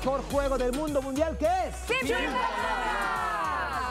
mejor juego del mundo mundial que es.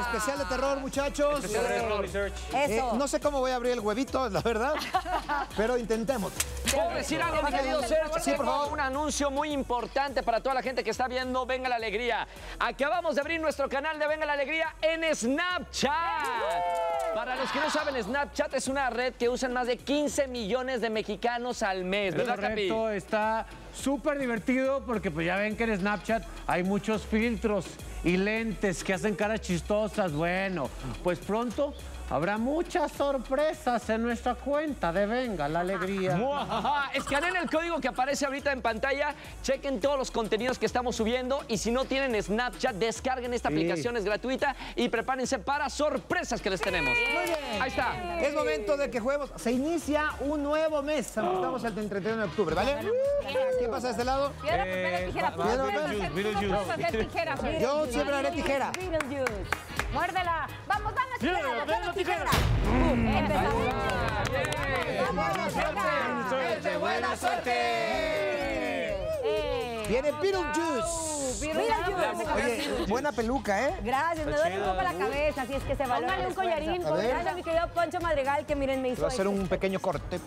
Especial de terror, muchachos. Eh, Eso. no sé cómo voy a abrir el huevito, la verdad, pero intentemos. ¿Puedo decir algo, mi querido Sergio? Sí, por favor. un anuncio muy importante para toda la gente que está viendo Venga la Alegría. Acabamos de abrir nuestro canal de Venga la Alegría en Snapchat. Para los que no saben, Snapchat es una red que usan más de 15 millones de mexicanos al mes, Es ¿verdad, Capi? está súper divertido porque pues ya ven que en Snapchat hay muchos filtros y lentes que hacen caras chistosas. Bueno, pues pronto habrá muchas sorpresas en nuestra cuenta de Venga la Alegría. Escaneen el código que aparece ahorita en pantalla, chequen todos los contenidos que estamos subiendo y si no tienen Snapchat, descarguen esta Sí. aplicación, es gratuita y prepárense para sorpresas que les tenemos. Ahí está. Es momento de que juguemos. Se inicia un nuevo mes. Estamos el 31 de octubre, ¿vale? ¿Qué pasa de este lado? Piedra, papel o tijera. puedes hacer tijera. Yo siempre haré tijera. Muérdela. Vamos, tijera, Piedra, tijera, papel, tijera. Pum, Empezamos. ¡Buena suerte! ¡Buena suerte! Viene Beetlejuice. Beetlejuice. Oye, buena peluca, ¿eh? Gracias, me duele un poco la cabeza, así es que se valora. Póngale un collarín. Gracias a mi querido Poncho Madrigal, que miren, me hizo Voy a hacer este. un pequeño corte.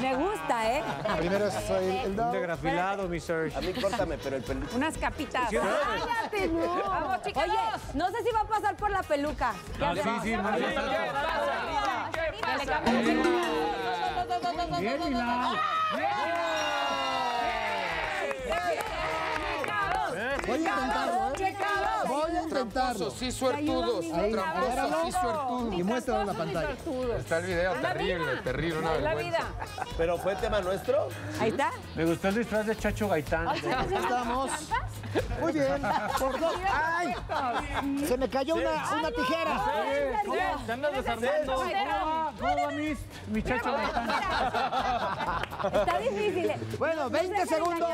Me gusta, ¿eh? Primero soy el Un mi Serge. A mí córtame, pero el pelito. Unas capitas. Cállate, no. Vamos, chicos. Oye, no sé si va a pasar por la peluca. ¿Qué Ah, sí, sí. Que le cambie la Bien, Milán. Voy a intentarlo, ¿eh? Voy a intentarlo. Sí, suertudos. Ahí, Tramposos, sí, suertudos. Y muéstralo en la pantalla. Está el video terrible, terrible, una La vergüenza. vida. ¿Pero fue tema nuestro? Ahí está. Me gustó el disfraz de Chacho Gaitán. Aquí estamos. Muy bien. Por dos. ¡Ay! Se me cayó una, una tijera. ¿Te andas desarmando? ¿Cómo va mis, mi Chacho Gaitán? Está difícil. ¿eh? Bueno, 20 segundos.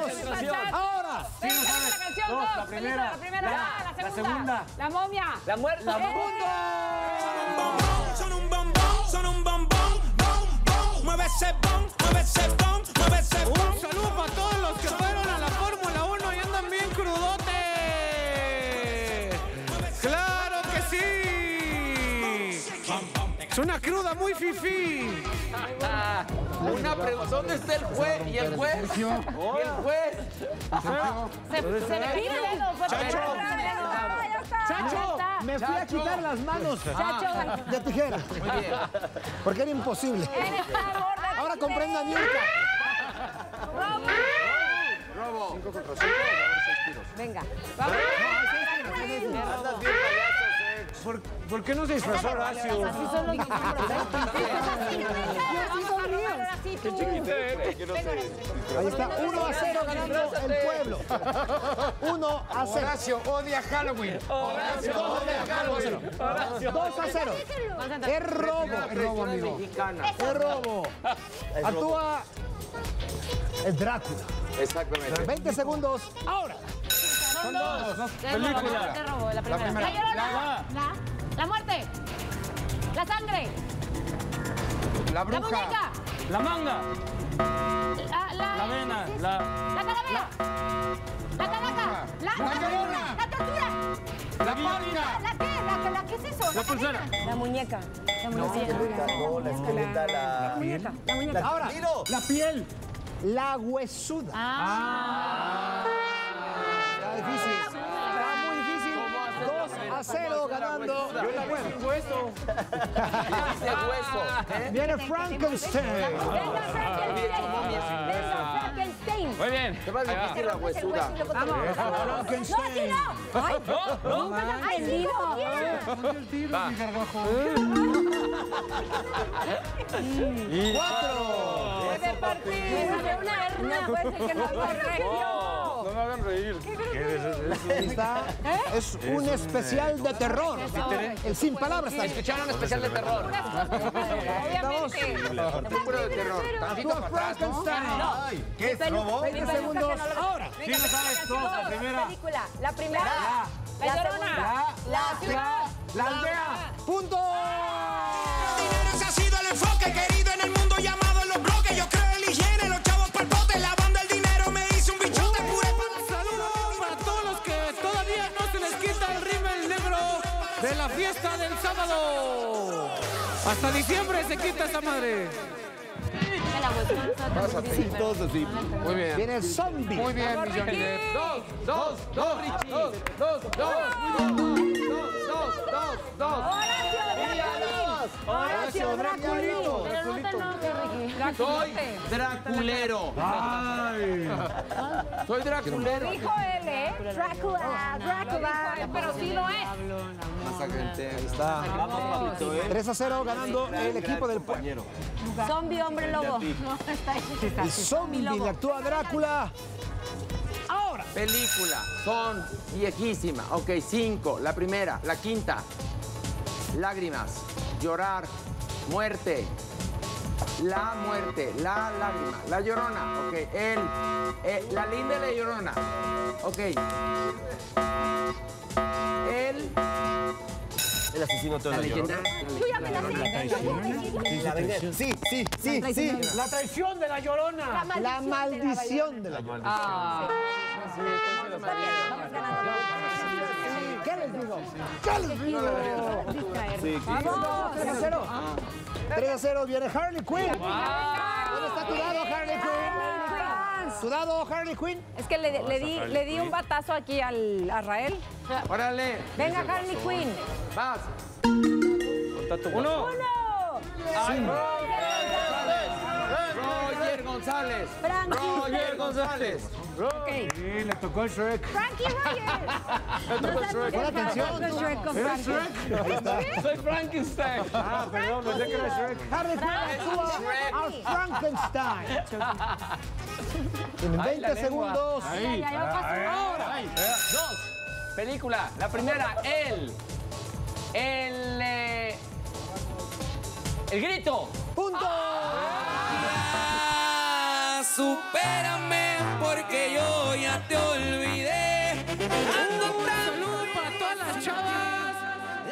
Ahora. La canción, Dos, la primera. La primera, la, la segunda. La momia. La muerte. Son un bombón, son un bombón, bom, bom. Mueve ese bom, mueve ese bom, mueve ese bom. Un saludo para todos los que fueron a la Fórmula 1 Es una cruda muy fifí. Una pregunta. ¿Dónde está el juez? ¿Y el juez? ¿Y el juez? Se, se le pide el dedo. fue Chacho. Chacho, me fui a quitar las manos Chacho. de tijera. Porque era imposible. Eres tan gorda. Ahora comprendo a Mirka. Venga. ¿Por, por qué no se disfrazó Horacio? Así son los Qué chiquita Ahí está, 1 a 0 ganando el pueblo. 1 a 0. Horacio odia Halloween. Horacio odia Halloween. 2 a 0. Es robo. Es robo, amigo. Es robo. Actúa el Drácula. Exactamente. 20 segundos. Ahora. Son dos. Película. Te robó la primera. La llorona. La, la muerte. La sangre. La La bruja. muñeca. La manga, La, la, la vena, la... la calavera. La calaca. La, La la, llorona. la tortura. La palca. ¿La qué? ¿La, la qué es eso? La pulsera. La muñeca. La muñeca. No, la esqueleta, la... muñeca. La muñeca. Ahora. ¡Tiro! La piel. La huesuda. Ah. Difícil. Está muy difícil. 2 a 0 ganando. Yo la vi sin hueso. Dice hueso. Viene Frankenstein. Venga, Frankenstein. Venga, Frankenstein. Muy bien. Te va a decir la huesuda. Vamos. No, así no. Ay, nunca me han entendido. Ponte el tiro, mi gargajo. Puede partir. Una hernia, que no correcto. No me hagan reír. Está, es un especial de terror. El sin palabras. Escucharon un especial de terror. Obviamente. Película de terror. Tantito para atrás, ¿no? Frankenstein. ¿Qué es robo? 20 segundos. Ahora. Sí, lo sabes tú, la primera. La primera. La La segunda. La ciudad. La aldea. Punto. Dinero ese ha sido el enfoque querido Hasta diciembre se quita esa madre. Todos así. Muy bien. Viene el zombie. Muy bien, Johnny Depp. Dos, dos, dos. Dos, dos, dos. Dos, dos, dos, dos. Horacio Draculito. Pero no te enojes, Ricky. Soy Draculero. Soy Draculero. Dijo él, ¿eh? Drácula, Drácula. Pero sí lo es. Está 3 a 0 ganando el equipo del pueblo. Zombie, hombre lobo. No, está ahí. El zombie le actúa Drácula. Ahora. Película. Son viejísima. Ok, cinco. La primera. La quinta. Lágrimas. Llorar. Muerte. La muerte. La lágrima. La llorona. Ok. Él. eh, la linda y la llorona. Ok. Él. El asesino de La leyenda. Tú ya me la sé. Sí, sí, sí, sí. La traición de la llorona. La maldición de la Ah, ¿Qué les digo? ¿Qué les digo? Sí, Vamos, 3 a 0. 3 a 0 viene Harley Quinn. ¿Dónde está tu dado, Harley Quinn? ¿Tu dado, Harley Quinn? Es que le, le di, le di un batazo aquí al a Rael. Órale. Venga, Harley Quinn. Vas. Uno. ¡Uno! Roger González. Frankie. Roger González. Sí, le tocó el Shrek. Frankie Rogers. Pon atención. Shrek con Frankie. soy Frankenstein. Ah, perdón, pensé que era Shrek. Quinn actúa al Frankenstein. En 20 segundos. Ya, ya, ya pasó. Ahora. Dos. Película. La primera, él. El. eh, el grito. ¡Punto! Supérame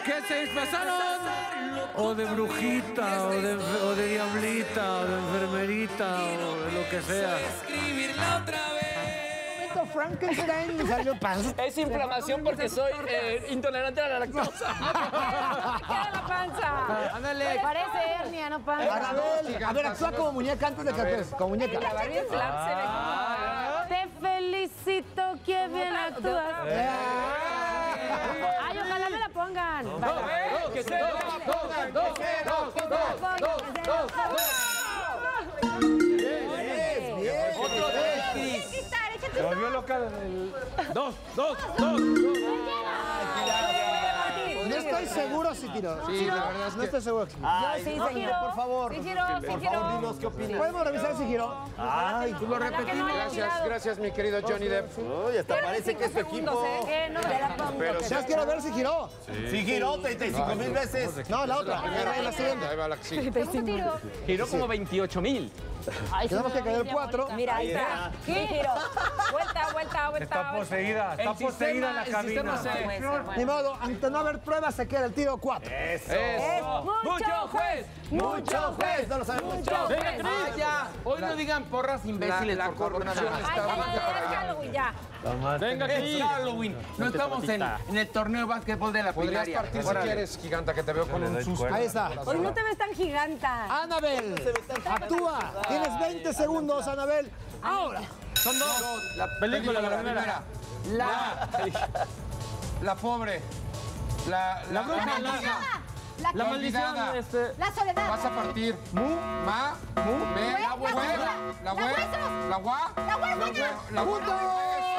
que se disfrazaron o de brujita, o de, o de diablita, o de enfermerita, o de lo que sea. escribirla otra vez. Frankenstein salió panza. Es inflamación porque soy eh, intolerante a la lactosa. Queda la panza. Ándale. Parece hernia, no panza. Anabel, a ver, actúa como muñeca antes de que actúes. Como muñeca. La Barbie Flap se ve como... Te felicito, que bien actúas. Pongan. No, que se Dos, dos, dos, dos, dos, dos, Otro de Chris. Se volvió loca el... Dos, dos, dos. No estoy seguro si tiró. Sí, la verdad es No que. estoy seguro. Ay, Sí, No, giró. por favor. Sí, giró, sí, por favor, dinos qué opinas. ¿Podemos revisar si giró? Ay, Tú lo repetimos. Gracias, gracias, mi querido Johnny Depp. uy, hasta parece que es tu equipo. Eh, no. Pero Ya quiero ver si giró. sí giró 35 mil veces. No, la otra. Ahí la siguiente. Ahí va la que sigue. ¿Cómo tiró? giró como 28 mil. Tenemos que caer el 4. Mira, ahí está. ¿Qué giró? Vuelta, vuelta, vuelta. Está poseída, está El poseída la sistema- cabina. se- ser, puede Ni modo, ante no haber pruebas se queda el tiro 4. Eso. Mucho juez. Mucho juez, no lo sabemos. Mucho Venga, juez. Ah, ya. Hoy no digan porras imbéciles, por favor. nada más. Ay, ya. Venga, es Halloween. No estamos en, en el torneo de básquetbol de la Podrías primaria. partir si quieres, giganta, que te veo con un susto. Ahí está. Hoy no te ves tan giganta. Anabel, actúa. Tienes 20 segundos, Anabel. Ahora. Son dos. La película, la primera. La. La pobre. La. La bruja. La, La, la maldición. Este. la soledad. Vas a partir. Mu, ma, mu, me, la hue, la hue, la gua, La la.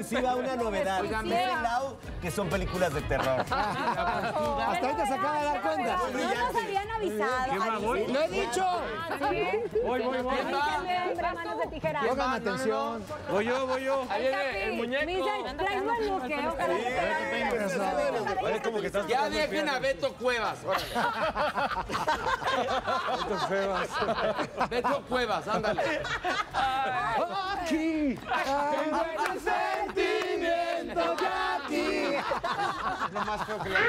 Exclusiva, una novedad. Oigan, enterado que son películas de terror. Hasta ahorita se acaba de dar cuenta. No nos habían avisado. Lo he dicho. Voy, voy, voy. Avísenme, manos de tijera. Pongan atención. Voy yo, voy yo. Ahí viene el muñeco. Traes buen look, ¿eh? Ojalá Ya dejen a Beto Cuevas. Órale. Beto Cuevas, ándale. Aquí. Que Es lo más feo que le han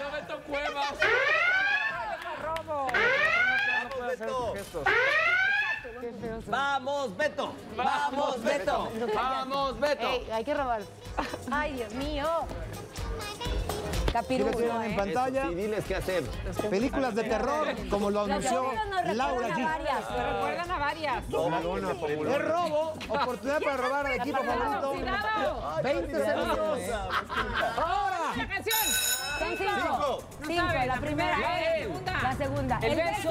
¡No Beto Cuevas! Vamos, Beto. Vamos, Beto. Vamos, Beto. Ey, hay que robar. Ay, Dios mío. Capirú, ¿Qué le tienen no, en ¿eh? pantalla? Y diles qué hacer. Películas de terror, como lo anunció nos Laura recuerdan a G. varias. Me recuerdan a varias. Es robo, oportunidad para robar al equipo favorito. ¡Cuidado! 20 segundos. Ahora. ¡La canción! Son cinco. Cinco. sabe, La primera. La eh. segunda. La segunda. El beso.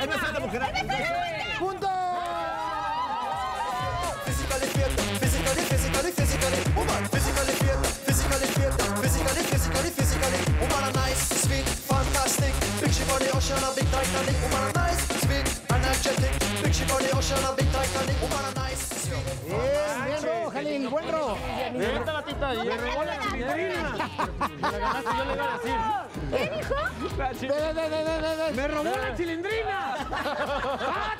El beso de la mujer araña. ¡Punto! Physically, physically, physically. Woman a nice, sweet, fantastic. Ship on the ocean, a big Titanic. Woman a nice, sweet, energetic. Ship on the ocean, a big Titanic. Woman Y me robó la chilindrina. Me la ganaste, yo le iba a decir. ¿Qué dijo? ¡Me robó la chilindrina! ¡Ta,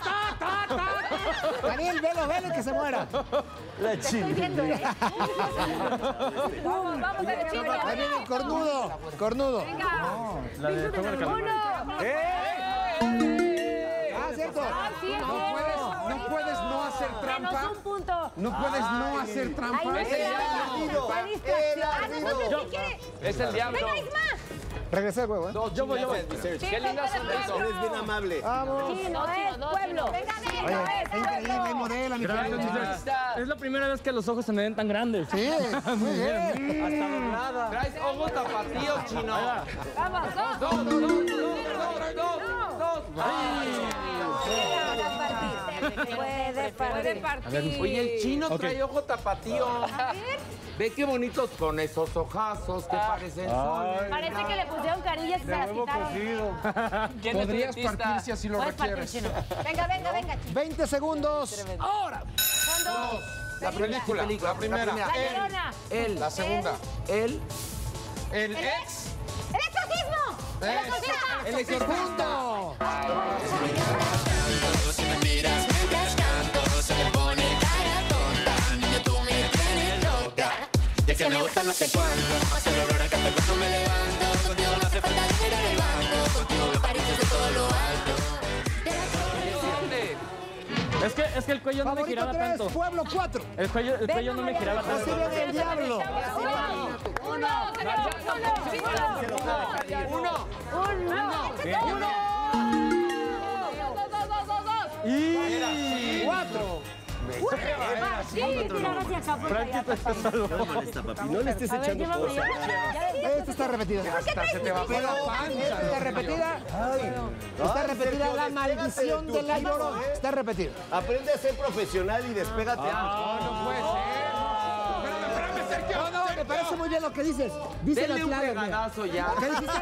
ta, ta, ta! Daniel, velo, velo que se muera. Viendo, ¿eh? Vamos, vamos, derechito. Ahí viene el cornudo. Cornudo. Venga. Uno. Ah, cierto. Ah, cierto. No puedes no hacer Menos trampa. un punto. No puedes no hacer Ay, trampa. no es Ese ya trampa. lo Fue distracción. Ah. Es el diablo. Venga, Isma. Regresé el huevo, ¿eh? Yo voy, yo voy. Qué linda sonrisa. Eres bien amable. Vamos. Sí, no es pueblo. Venga, venga, está increíble, hay modelo, mi. Es la primera vez que los ojos se me ven tan grandes. Sí, muy bien. Traes ojos tapatíos, chino. Vamos, dos. Dos, dos, dos, dos, dos, dos. Puede partir. Partir. Oye, el chino trae ojo tapatío. Ve qué bonitos con esos ojazos que parecen soles. Parece que le pusieron carillas y se las quitaron. ¿Quién Podrías partir si así lo partir, requieres. chino. Venga, venga, venga, chino. 20 segundos. Ahora. Son dos. La película, la primera. La llorona. Él, La segunda. él, El ex. ¡El exorcismo! ¡El exorcismo! el exorcista. Que me gusta no sé cuánto, hace el olor a café cuando me levanto. Contigo no hace falta dinero en el banco, contigo me pareces de todo lo alto. Es que, es que el cuello no me giraba 3, tanto. Pueblo 4. El cuello, el cuello no me giraba Así tanto. viene el diablo. Uno, uno, Uno. ¡Uno! ¡Uno! dos, dos, dos, dos, dos. Y... Cuatro. Sí, tira hacia acá. No le estés A. Ya le- Esta está repetida. Hasta se te bajó la panza. Esta está repetida. Está repetida la maldición de la llorona. Está repetida. Aprende a ser profesional y despégate. No puede ser. No, no, me parece muy bien lo que dices. Dice Denle un pegadazo ya. ¿Qué dijiste?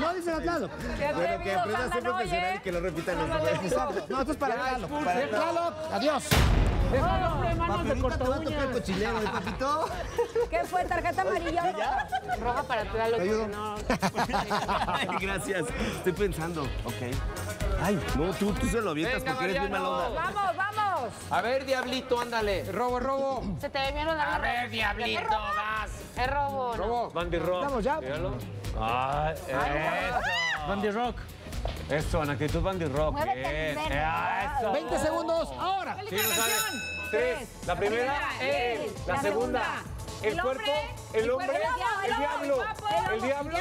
No, dice Atlado. Bueno, que aprenda a ser profesional y que lo repitan. No, esto es para Atlado. Para. Adiós. Oh, cochilero, papito. ¿Qué fue? ¿Tarjeta amarilla roja? Roja para. Te ayudo. No. Ay, gracias. Estoy pensando. Ok. Ay, no, tú, tú se lo avientas Venga, porque eres bien Mariano. mala onda. Vamos, vamos. A ver, diablito, ándale. Robo, robo. Se te ve bien la A ver, diablito, vas. Es robo. ¿no? Robo. Bandy Rock. Vamos ya. Ay, eso. Bandy Rock. Eso, en actitud Bandy Rock. Muévete, Bien. Eso. 20 segundos. Ahora. Sí, lo sabes. Tres. La primera, él. La segunda, el cuerpo, el hombre, el diablo, el diablo,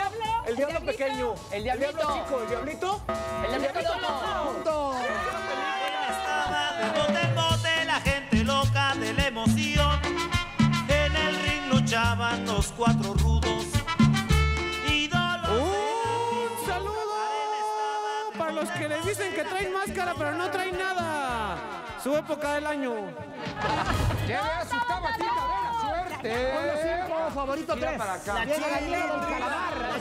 el diablo pequeño, el diablo chico, el diablito, el diablito. Estaba de bote en bote la gente loca de la emoción. En el ring luchaban los cuatro Su época del año. Lleve a su tabatita de la suerte. Pueblo 5, favorito 3. para acá. Viene la niña del calamar. La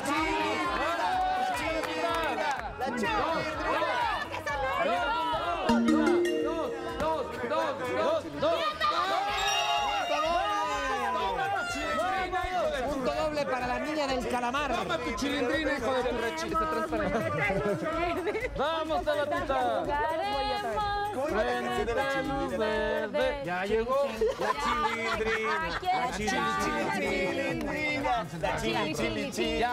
Punto doble para la niña del calamar. Toma tu chilindrina, hijo de tu rechiste transparente. Vamos, Tabatita. Jugaremos canción de la chilindrina. Ya llegó. La chilindrina. La chilindrina. La chilindrina.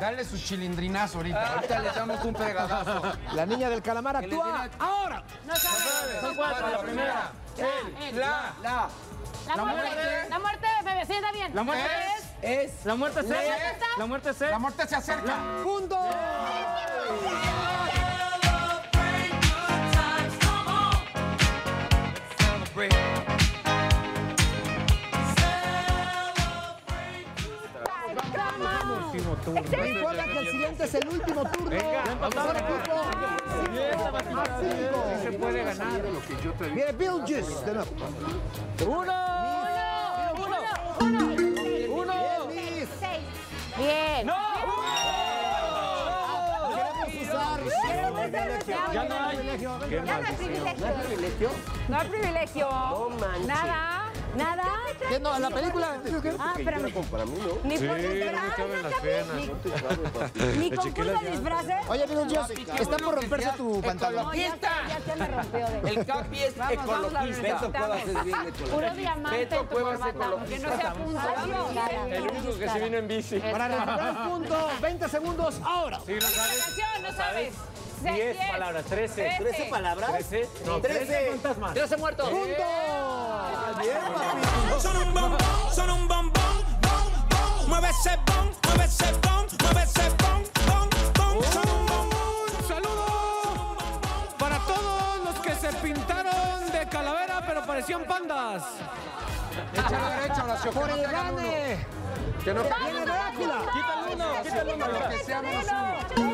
Dale su chilindrinazo ahorita. Ahorita le damos un pegadazo. La niña del calamar actúa ahora. No sabes. Son cuatro. La primera. El. La. La. La muerte. La muerte, bebé, sí, está bien. La muerte es. es. La muerte ¿La muerte está? La muerte se. La muerte se acerca. ¡Punto! Turno. No importa que el siguiente es el último turno. Venga, equipo. A cinco. Se puede ganar. Viene Bill Juice de nuevo. ¡Uno! Uno. ¡Uno! Ya no hay. Ya no hay privilegio. No hay privilegio. Nada. Nada. ¿Qué no? ¿La película? Ah, espérame. Ni Sí, por no. Ni concurso de disfraces. Oye, Bill Juice, está por romperse tu pantalla. No, ya, está, ya se me rompió de El Capi es Vamos, vamos, la ecologista. necesitamos. Puro diamante Beto en tu Cuevas corbata, ecologista. que no sea punto. El único que se vino en bici. Para recuperar el punto, 20 segundos ahora. Sí, sabes. Canción, no sabes. Se- 10 diez. palabras, 13. Trece. palabras? 13. No, 13 fantasmas. 13 muertos. ¡Punto! Son un bombón, son un bombón, bom. Mueve ese bom, mueve ese bom, mueve ese bom, bom, bom. Son un bombón. Un saludo para todos los que se pintaron de calavera pero parecían pandas. Echa derecho, Horacio. que Por no el gane. Que no te Viene Drácula. Quítale uno, quítale uno. Lo que seamos uno.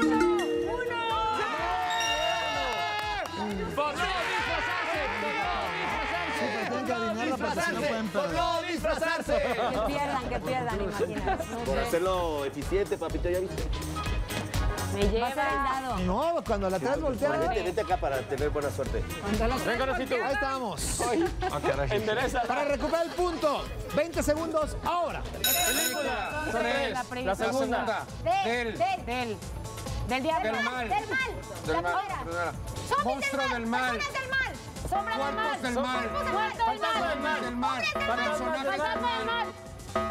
No pueden Por no disfrazarse. Que pierdan, que pierdan, imagínate. Por hacerlo eficiente, papito, ya viste. Me el lleva. dado. No, cuando la traes volteada. Vete, vete acá para tener buena suerte. Venga, Rosito. Ahí estamos. Endereza. Para recuperar el punto, 20 segundos ahora. Película. Tres. La primera. La segunda. Del, Del. del, Del. Del diablo. Del mal. del mal. Del La mal. primera. Monstruo del mal. Personas del mal. Sombra del mal. Cuerpos del mal. Muerto del mal. Fantasmas del mal. Personajes del Fantasma del mal. mal.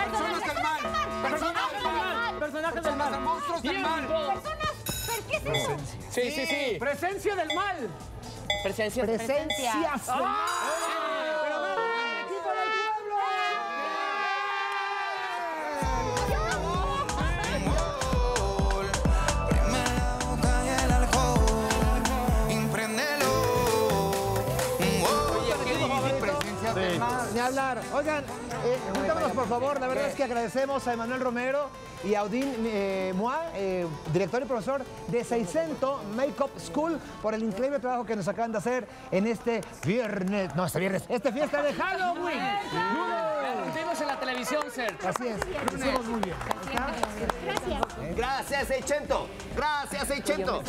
Personas del mal. Personajes del mal. Personajes del mal. monstruos del mal. Personas. ¿Pero qué es eso? Sí, sí, sí. Presencia del mal. Presencia. Presencias. Hablar. Oigan, eh, juntémonos por favor. La verdad es que agradecemos a Emanuel Romero y a Odín eh, Moa, eh, director y profesor de Seicento Makeup School, por el increíble trabajo que nos acaban de hacer en este viernes, no, este viernes, esta fiesta de Halloween. Rompimos en la televisión, Ser. Así es, lo hicimos muy bien. Gracias. Gracias, Eichento. Gracias, Eichento.